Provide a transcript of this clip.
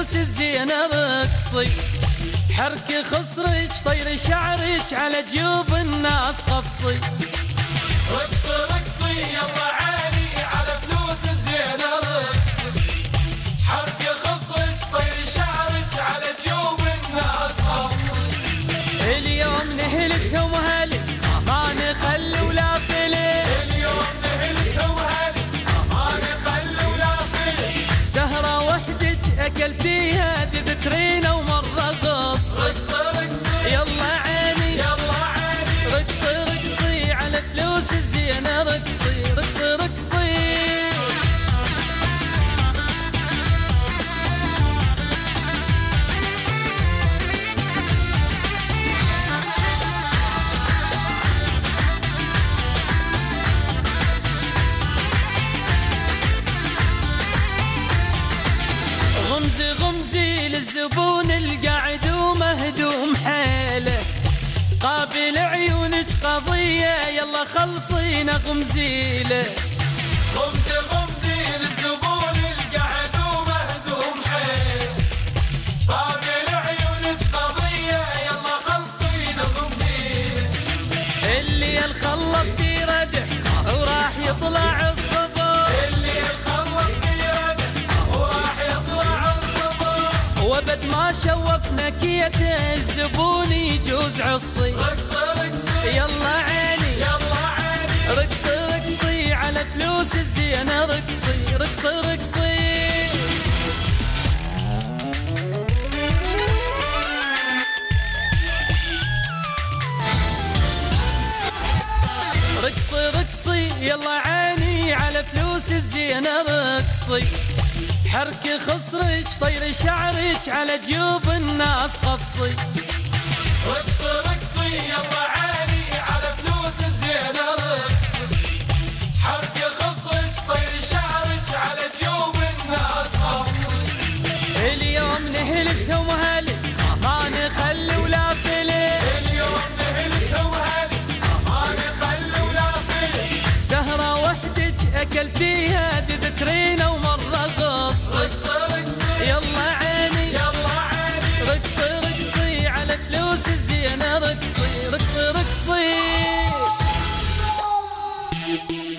فلوس الزينة رقصي حركي خصرك طير شعرك على جيوب الناس قفصي. رقص رقصي يلا غمزي غمزي للزبون القاعد ومهدوم حيله قابل عيونك قضية يلا خلصينا غمزيله غمزي غمزي للزبون القعد ومهدوم حيل. قابل عيونك قضية يلا خلصين غمزيله اللي الخلص في ردح وراح يطلع شوفنا كيته الزبون يجوز عصي. رقص يلا عيني يلا عيني. رقصي رقصي على فلوس الزينة رقصي رقصي رقصي. رقصي رقصي يلا عيني على فلوس الزينة رقصي. حركي خصرك طير شعرك على جيوب الناس قفصي. رقص رقصي يا عيني على فلوس الزينة. رقصي حركي خصرك شعرك على جيوب الناس اليوم نهلس ما نخلي ولا فلس. اليوم نهلس ما نخلي ولا فلس. سهرة أكلتي you.